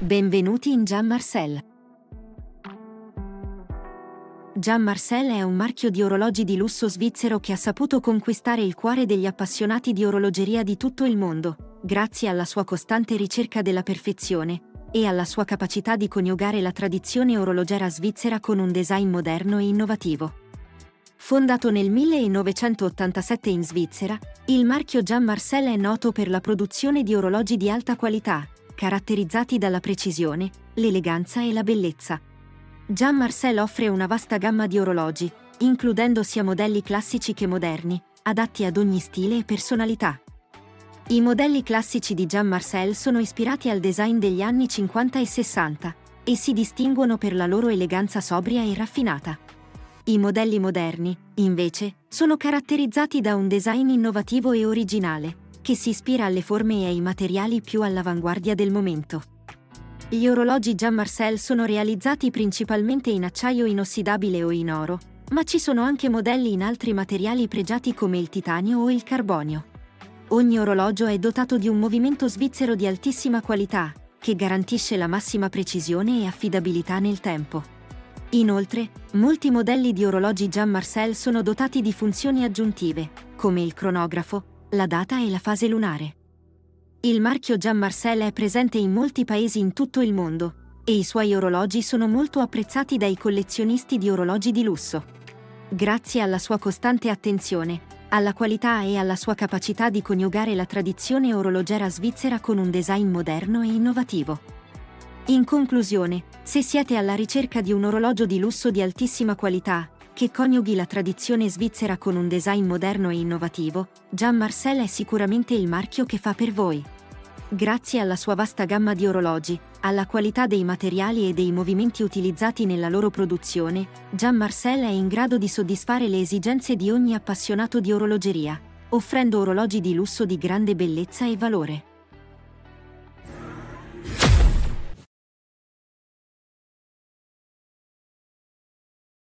Benvenuti in Jean Marcel. Jean Marcel è un marchio di orologi di lusso svizzero che ha saputo conquistare il cuore degli appassionati di orologeria di tutto il mondo, grazie alla sua costante ricerca della perfezione e alla sua capacità di coniugare la tradizione orologera svizzera con un design moderno e innovativo. Fondato nel 1987 in Svizzera, il marchio Jean Marcel è noto per la produzione di orologi di alta qualità, caratterizzati dalla precisione, l'eleganza e la bellezza. Jean Marcel offre una vasta gamma di orologi, includendo sia modelli classici che moderni, adatti ad ogni stile e personalità. I modelli classici di Jean Marcel sono ispirati al design degli anni 50 e 60 e si distinguono per la loro eleganza sobria e raffinata. I modelli moderni, invece, sono caratterizzati da un design innovativo e originale, che si ispira alle forme e ai materiali più all'avanguardia del momento. Gli orologi Jean Marcel sono realizzati principalmente in acciaio inossidabile o in oro, ma ci sono anche modelli in altri materiali pregiati come il titanio o il carbonio. Ogni orologio è dotato di un movimento svizzero di altissima qualità, che garantisce la massima precisione e affidabilità nel tempo. Inoltre, molti modelli di orologi Jean Marcel sono dotati di funzioni aggiuntive, come il cronografo, la data e la fase lunare. Il marchio Jean Marcel è presente in molti paesi in tutto il mondo e i suoi orologi sono molto apprezzati dai collezionisti di orologi di lusso. Grazie alla sua costante attenzione, alla qualità e alla sua capacità di coniugare la tradizione orologera svizzera con un design moderno e innovativo. In conclusione, se siete alla ricerca di un orologio di lusso di altissima qualità, che coniughi la tradizione svizzera con un design moderno e innovativo, Jean Marcel è sicuramente il marchio che fa per voi. Grazie alla sua vasta gamma di orologi, alla qualità dei materiali e dei movimenti utilizzati nella loro produzione, Jean Marcel è in grado di soddisfare le esigenze di ogni appassionato di orologeria, offrendo orologi di lusso di grande bellezza e valore.